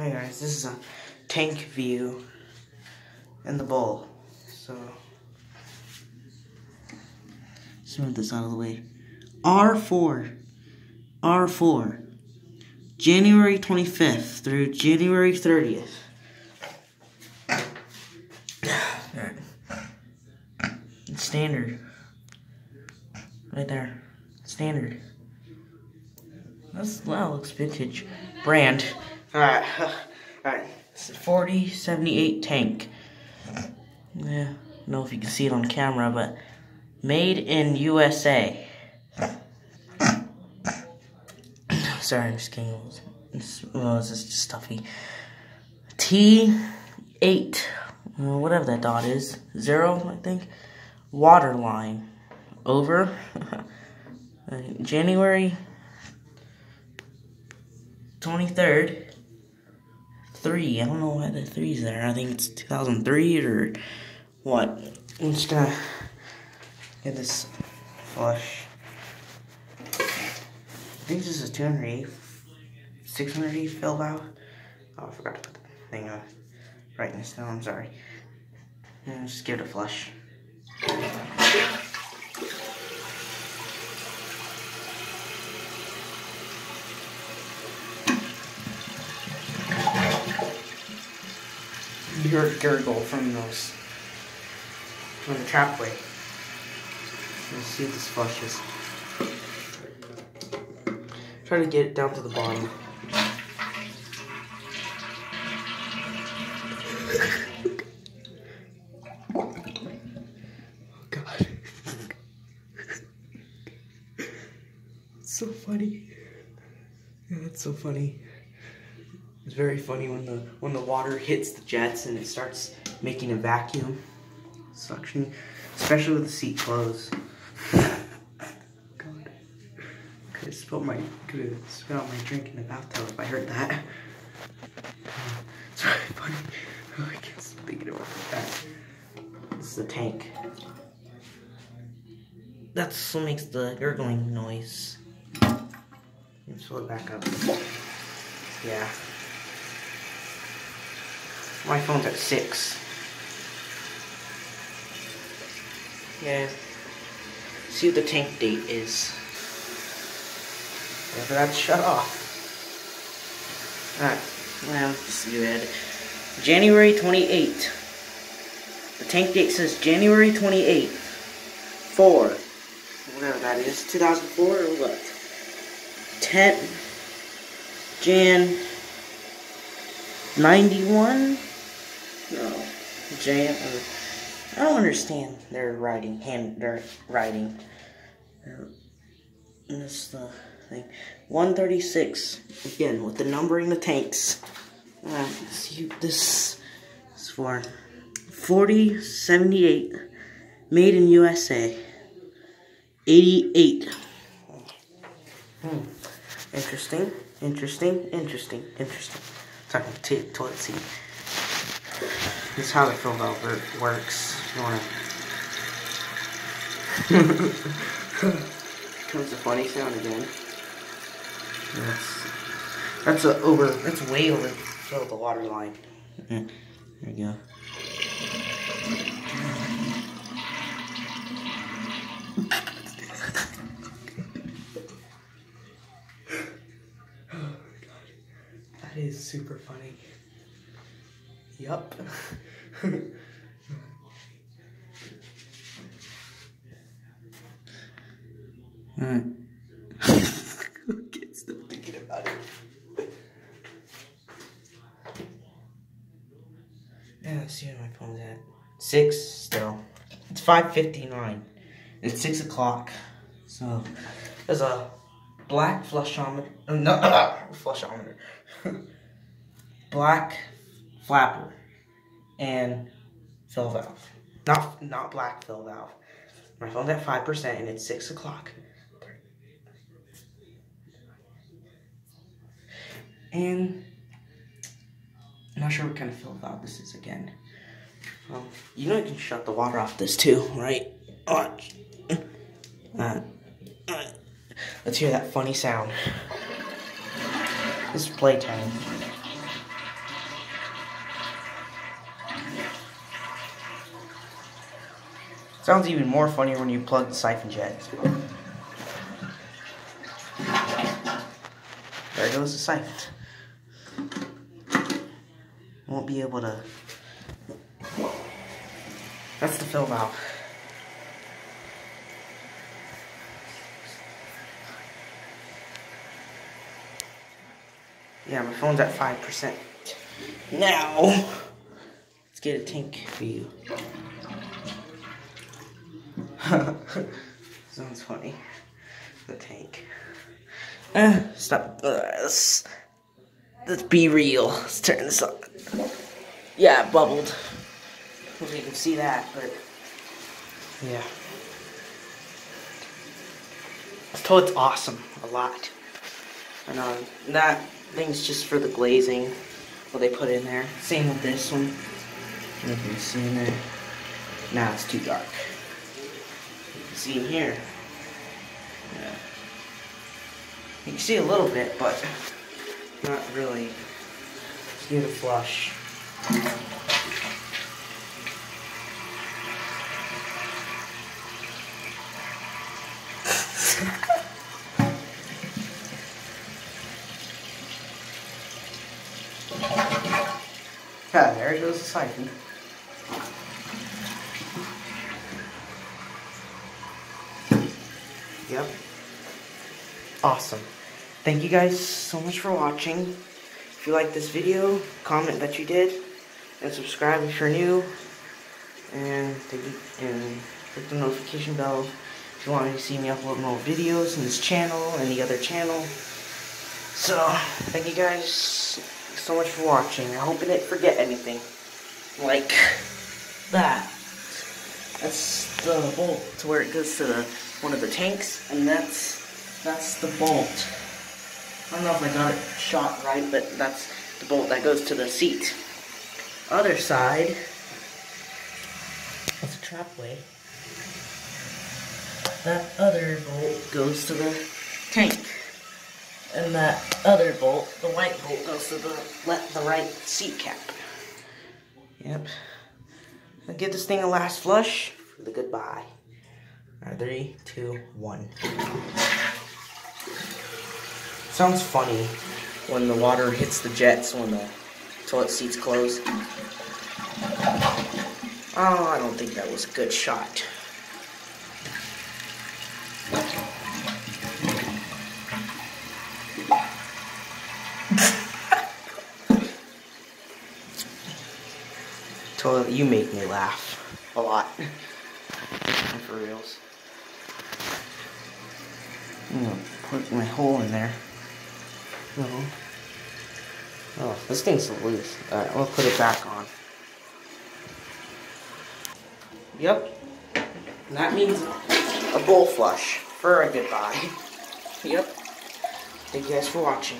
Hey guys, this is a tank view in the bowl. So, smooth this out of the way. R4, R4, January 25th through January 30th. Alright. It's standard. Right there. Standard. That's, that looks vintage. Brand. Alright. Alright. It's a 4078 tank. Yeah. I know if you can see it on camera, but made in USA. Sorry, I'm just kidding. It's, well, it's just stuffy. T8. Uh, whatever that dot is. Zero, I think. Water line. Over. January 23rd. Three. I don't know why the three's there. I think it's 2003 or what. I'm just gonna get this flush. I think this is a 208, 600 fill valve. Oh, I forgot to put the thing on. This down, I'm sorry. Just give it a flush. You gurgle from those from the trapway. Let's see if this flushes. Try to get it down to the bottom. Oh God. So funny. Yeah, it's so funny. It's very funny when the when the water hits the jets and it starts making a vacuum suction, especially with the seat closed. God, could have spilled my could have spilled my drink in the bathtub if I heard that. It's very funny. Oh, I can't stop thinking about that. This is the tank. That's what makes the gurgling noise. Let's fill it back up. Yeah. My phone's at six. Yeah. See what the tank date is. But that's shut off. Alright, well, let's see that. January 28th. The tank date says January 28th. 4. Whatever that is. 2004 or what? 10. Jan 91? No. Uh, I don't understand their writing, hand, their writing. This the thing. 136. Again, with the numbering the tanks. Uh, see, this is for 4078. Made in USA. 88. Hmm. Interesting, interesting, interesting, interesting. Talking to toilet seat. This is how the fill valve works. You wanna comes the funny sound again. That's that's a over that's way over fill the water line. There we go. That is super funny. Yup. Alright. Get still thinking about it. Yeah, let's see where my phone's at. Six still. It's five fifty nine. It's six o'clock. So there's a black flushometer. No, flushometer. black flapper and fill valve. Not not black fill valve. My phone's at five percent and it's six o'clock. And I'm not sure what kind of fill valve this is again. Um, you know you can shut the water off this too, right? Uh, uh, let's hear that funny sound. This is playtime. Sounds even more funnier when you plug the siphon jet. There goes the siphon. Won't be able to. That's the fill valve. Yeah, my phone's at 5%. Now, let's get a tank view. Sounds funny. The tank. Uh, stop. Uh, let's, let's be real. Let's turn this on. Yeah, it bubbled. Hope you can see that, but yeah. So it's awesome. A lot. And um, that thing's just for the glazing. What they put in there. Same with this one. You can see in there. Now it's too dark. See here. Yeah. You can see a little bit, but not really. Give it a flush. Yeah, there goes the siphon. Yep. Awesome. Thank you guys so much for watching. If you like this video, comment that you did, and subscribe if you're new, and, and click the notification bell if you want to see me upload more videos in this channel and the other channel. So, thank you guys so much for watching. I hope I didn't forget anything. Like that. That's the bolt to where it goes to the, one of the tanks, and that's that's the bolt. I don't know if I got it shot right, but that's the bolt that goes to the seat. Other side, that's a trapway. That other bolt goes to the tank. And that other bolt, the white bolt, goes to the let the right seat cap. Yep. I'll give this thing a last flush for the goodbye. Three, two, one. Sounds funny when the water hits the jets when the toilet seats close. Oh, I don't think that was a good shot. toilet, you make me laugh a lot. For reals. put my hole in there. No. Oh, this thing's loose. Alright, we'll put it back on. Yep. And that means a bowl flush for a goodbye. yep. Thank you guys for watching.